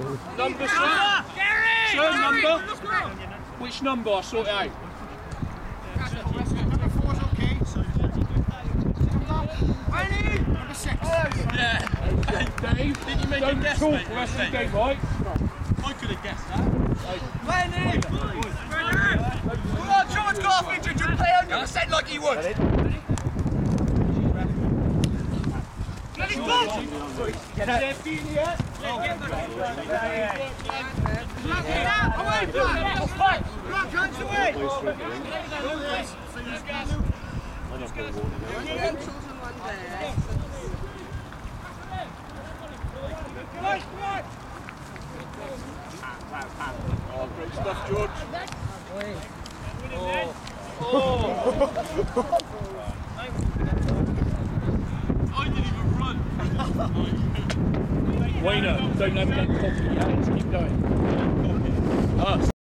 Number, sir? Sir, number? Which number? I'll sort it out. Number four's okay. Ready? Number six. Yeah. Dave, Did you make don't guess, talk mate? the rest of the game, right? I could have guessed that. Lenny! Come on, George got off injured. You play 100% like he would. Let it go! Get out. Away, Black! Black, hands away! Oh, great stuff, George. I didn't even don't have that coffee keep going.